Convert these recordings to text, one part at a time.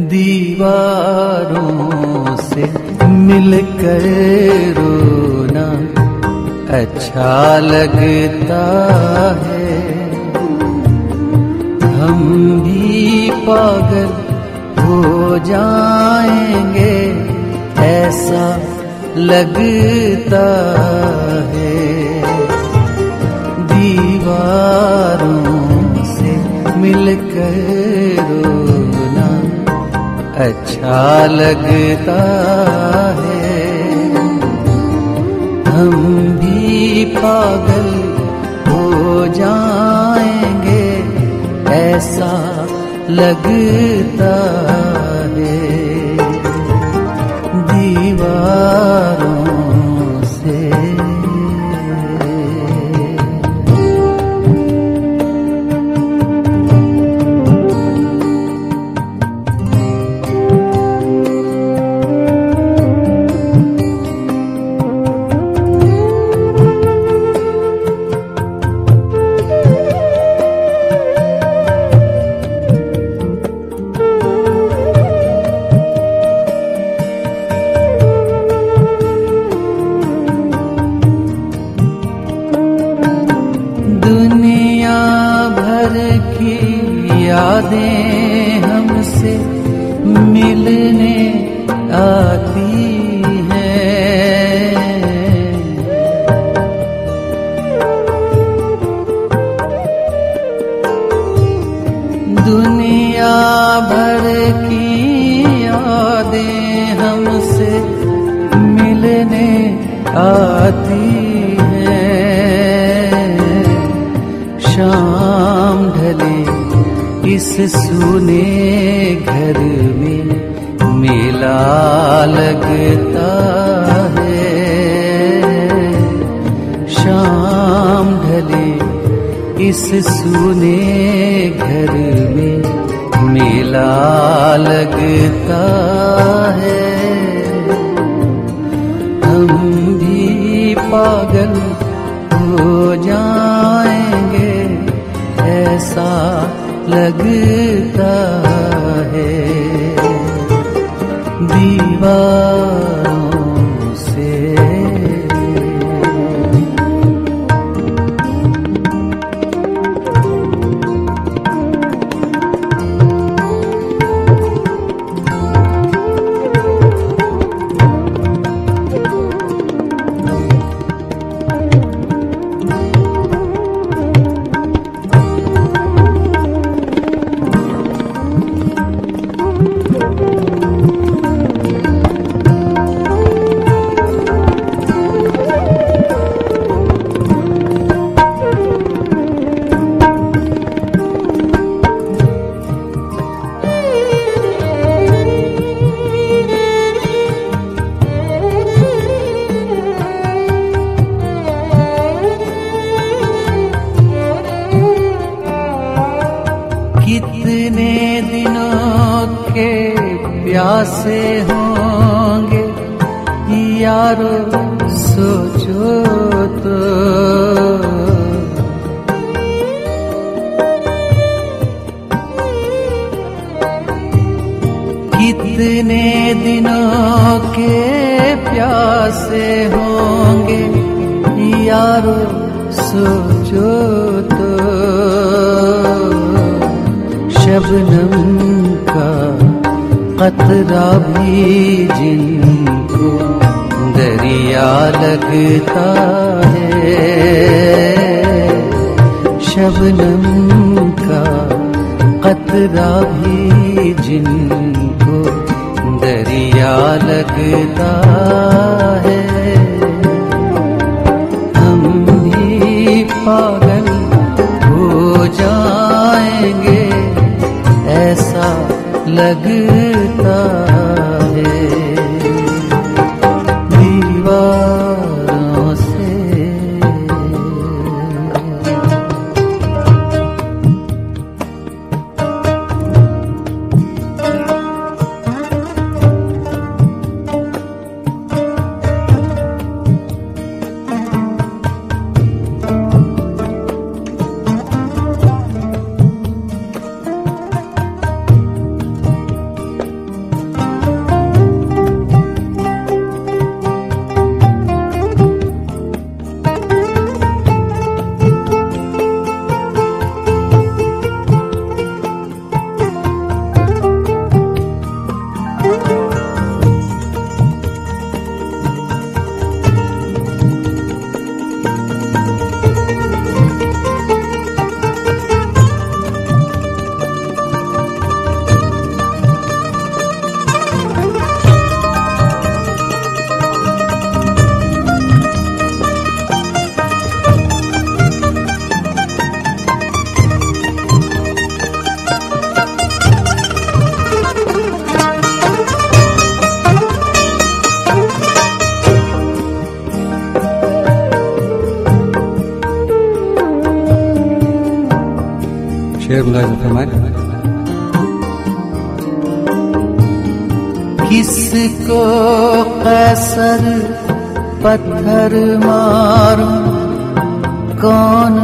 दीवारों से मिलकर रोना अच्छा लगता है। हम भी पागल हो जाएँगे, ऐसा लगता है। दीवारों से मिलकर रोना अच्छा लगता है। हम भी पागल हो जाएँगे ऐसा लगता है आती हैं। शाम ढले इस सुने घर में मेला लगता है। शाम ढले इस सुने घर में मेला लगता है। जाएँगे ऐसा लगता है। दीवारों कितने दिनों के प्यासे होंगे? यारो, सोचो तो। कितने दिनों के प्यासे होंगे? यारो, सोचो तो। शबनम का कतरा भी जिनको दरिया लगता है। शबनम का कतरा भी जिनको दरिया लगता है। लगता शेर मुलाजा फरमाए किसको कैसर पत्थर मारो? कौन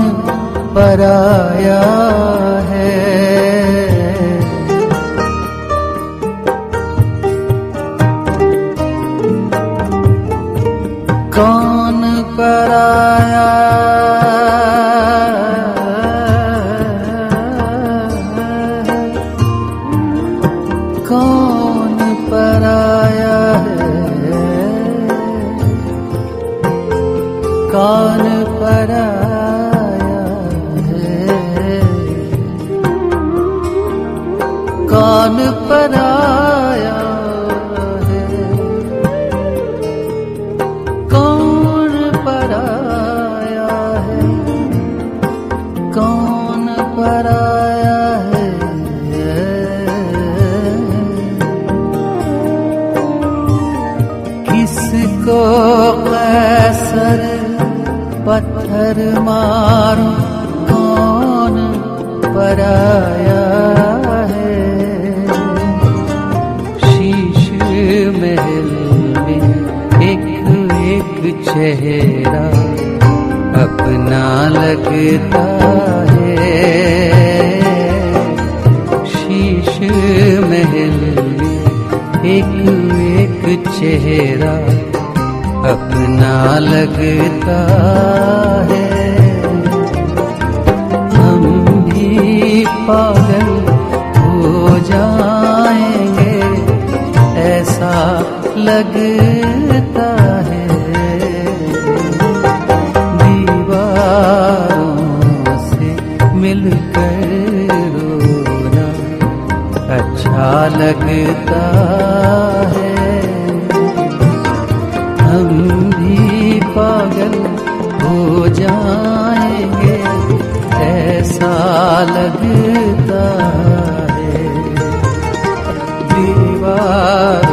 पराया है? कौन पराया कौन पराया है। कौन पराया है? कौन पराया है? किसको कैसर पत्थर मारो? महल में एक एक चेहरा अपना लगता है। शीश महल में एक एक चेहरा अपना लगता है। हम भी पागल हो जाएँगे लगता है। दीवारों से मिलकर रोना अच्छा लगता है। हम भी पागल हो जाएँगे, ऐसा लगता है। दीवार